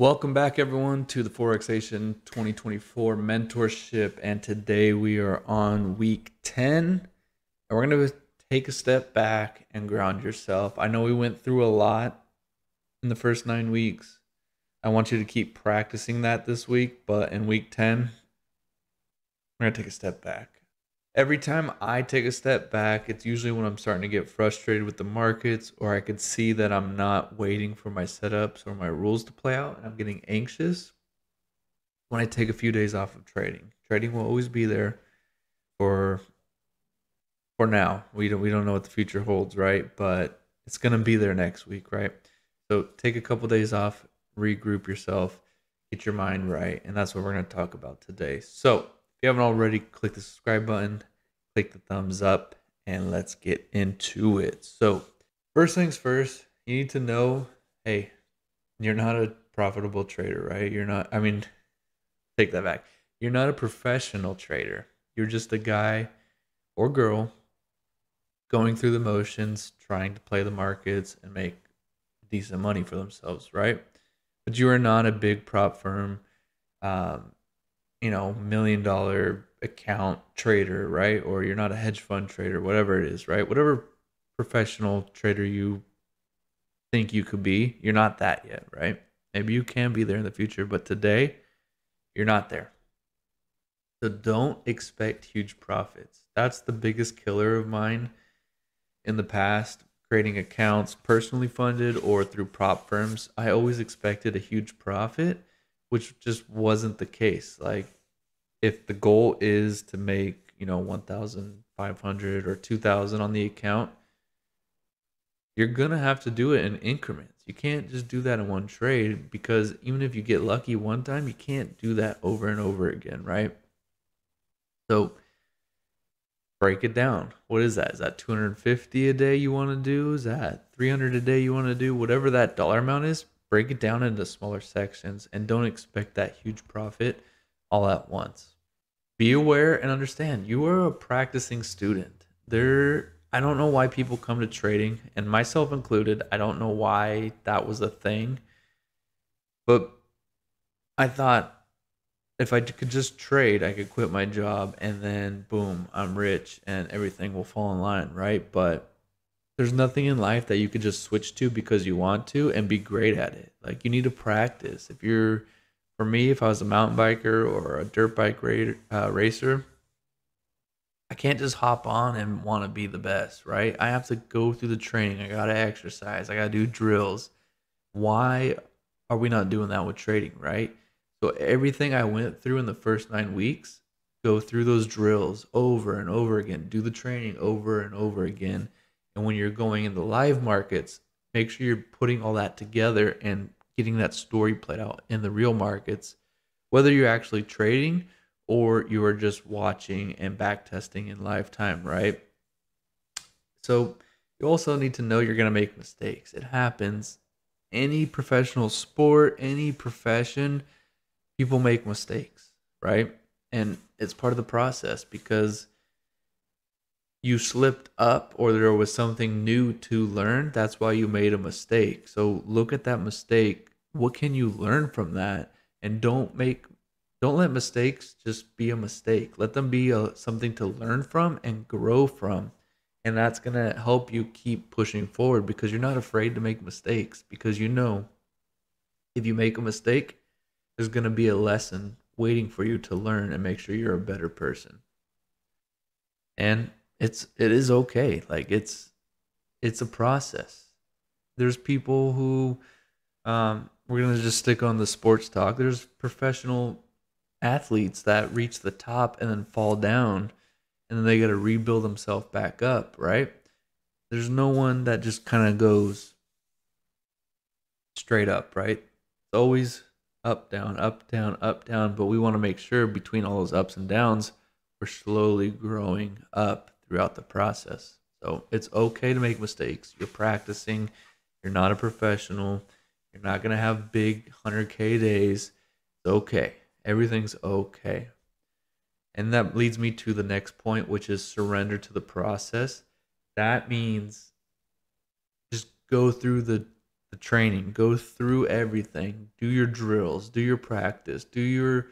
Welcome back, everyone, to the Forexation 2024 mentorship. And today we are on week 10. And we're going to take a step back and ground yourself. I know we went through a lot in the first nine weeks. I want you to keep practicing that this week. But in week 10, we're going to take a step back. Every time I take a step back, it's usually when I'm starting to get frustrated with the markets or I could see that I'm not waiting for my setups or my rules to play out and I'm getting anxious when I take a few days off of trading. Trading will always be there for for now. We don't we don't know what the future holds, right? But it's going to be there next week, right? So take a couple days off, regroup yourself, get your mind right, and that's what we're going to talk about today. So, if you haven't already, click the subscribe button, click the thumbs up, and let's get into it. So, first things first, you need to know hey, you're not a profitable trader, right? You're not, I mean, take that back. You're not a professional trader. You're just a guy or girl going through the motions, trying to play the markets and make decent money for themselves, right? But you are not a big prop firm. Um, you know, million dollar account trader, right? Or you're not a hedge fund trader, whatever it is, right? Whatever professional trader you think you could be, you're not that yet, right? Maybe you can be there in the future, but today you're not there. So don't expect huge profits. That's the biggest killer of mine in the past, creating accounts personally funded or through prop firms. I always expected a huge profit which just wasn't the case. Like if the goal is to make, you know, 1500 or 2000 on the account, you're to have to do it in increments. You can't just do that in one trade because even if you get lucky one time, you can't do that over and over again, right? So break it down. What is that? Is that 250 a day you want to do? Is that 300 a day you want to do? Whatever that dollar amount is, break it down into smaller sections and don't expect that huge profit all at once. Be aware and understand you are a practicing student. There I don't know why people come to trading and myself included. I don't know why that was a thing. But I thought if I could just trade, I could quit my job and then boom, I'm rich and everything will fall in line, right? But there's nothing in life that you could just switch to because you want to and be great at it. Like you need to practice. If you're, for me, if I was a mountain biker or a dirt bike uh, racer, I can't just hop on and want to be the best, right? I have to go through the training. I got to exercise. I got to do drills. Why are we not doing that with trading, right? So everything I went through in the first nine weeks, go through those drills over and over again, do the training over and over again and when you're going in the live markets, make sure you're putting all that together and getting that story played out in the real markets, whether you're actually trading or you are just watching and back testing in live time, right? So you also need to know you're going to make mistakes. It happens. Any professional sport, any profession, people make mistakes, right? And it's part of the process because you slipped up or there was something new to learn, that's why you made a mistake. So look at that mistake. What can you learn from that? And don't make don't let mistakes just be a mistake. Let them be a, something to learn from and grow from. And that's going to help you keep pushing forward because you're not afraid to make mistakes because you know if you make a mistake, there's going to be a lesson waiting for you to learn and make sure you're a better person. And it's it is okay. Like it's it's a process. There's people who um, we're gonna just stick on the sports talk. There's professional athletes that reach the top and then fall down, and then they got to rebuild themselves back up. Right? There's no one that just kind of goes straight up. Right? It's always up, down, up, down, up, down. But we want to make sure between all those ups and downs, we're slowly growing up throughout the process. So it's okay to make mistakes. You're practicing. You're not a professional. You're not going to have big 100K days. It's okay. Everything's okay. And that leads me to the next point, which is surrender to the process. That means just go through the, the training, go through everything, do your drills, do your practice, do your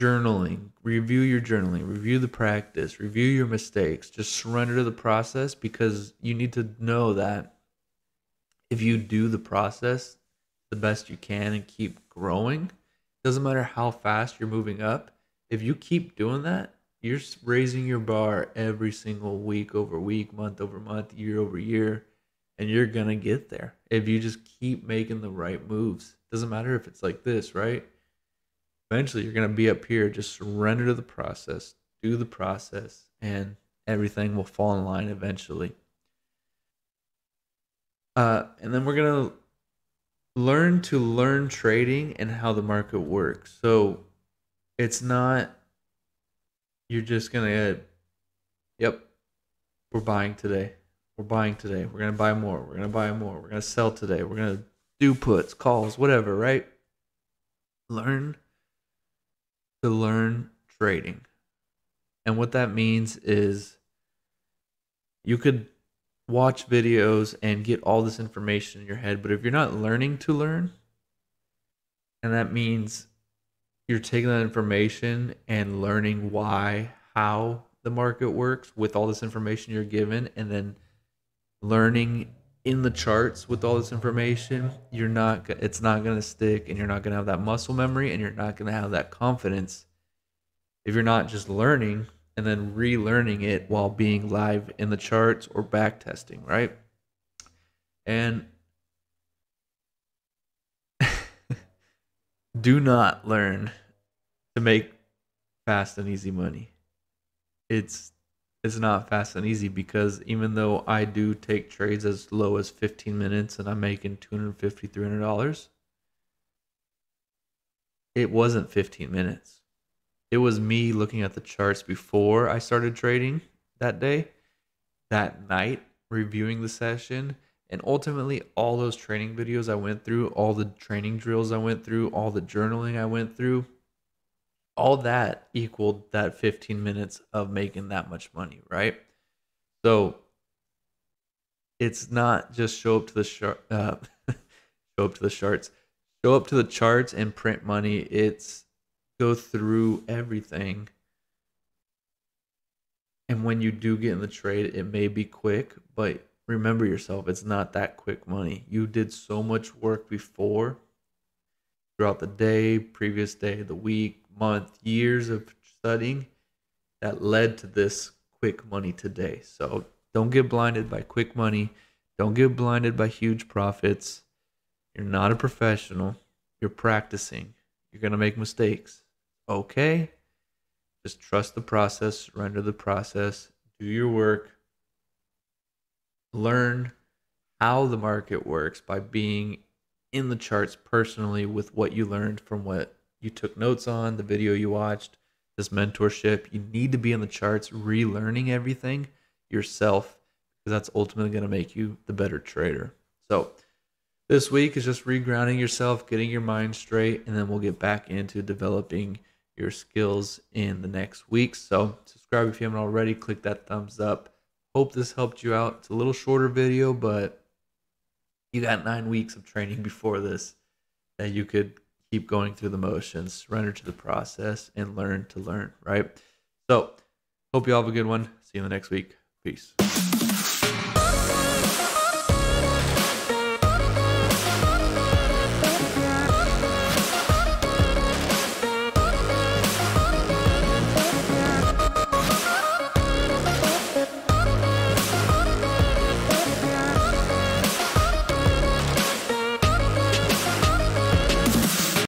journaling, review your journaling, review the practice, review your mistakes, just surrender to the process because you need to know that if you do the process the best you can and keep growing, doesn't matter how fast you're moving up, if you keep doing that, you're raising your bar every single week over week, month over month, year over year, and you're going to get there if you just keep making the right moves. Doesn't matter if it's like this, right? Eventually, you're going to be up here. Just surrender to the process, do the process, and everything will fall in line eventually. Uh, and then we're going to learn to learn trading and how the market works. So it's not you're just gonna yep, we're buying today. We're buying today. We're gonna buy more. We're gonna buy more. We're gonna sell today. We're gonna do puts, calls, whatever, right? Learn to learn trading. And what that means is you could watch videos and get all this information in your head, but if you're not learning to learn, and that means you're taking that information and learning why, how the market works with all this information you're given, and then learning in the charts with all this information, you're not it's not going to stick and you're not going to have that muscle memory and you're not going to have that confidence if you're not just learning and then relearning it while being live in the charts or back testing, right? And do not learn to make fast and easy money. It's it's not fast and easy because even though I do take trades as low as 15 minutes and I'm making 250 $300 it wasn't 15 minutes. It was me looking at the charts before I started trading that day, that night, reviewing the session, and ultimately all those training videos I went through, all the training drills I went through, all the journaling I went through, all that equaled that 15 minutes of making that much money, right? So it's not just show up to the chart, uh, show up to the charts, show up to the charts and print money. It's go through everything. And when you do get in the trade, it may be quick, but remember yourself, it's not that quick money. You did so much work before throughout the day, previous day, the week, month, years of studying that led to this quick money today. So don't get blinded by quick money. Don't get blinded by huge profits. You're not a professional. You're practicing. You're going to make mistakes. Okay? Just trust the process, surrender the process, do your work, learn how the market works by being in the charts personally with what you learned from what you took notes on, the video you watched, this mentorship. You need to be in the charts, relearning everything yourself because that's ultimately going to make you the better trader. So, this week is just regrounding yourself, getting your mind straight, and then we'll get back into developing your skills in the next week. So, subscribe if you haven't already, click that thumbs up. Hope this helped you out. It's a little shorter video, but you got nine weeks of training before this that you could keep going through the motions, surrender to the process, and learn to learn, right? So, hope you all have a good one. See you in the next week. Peace.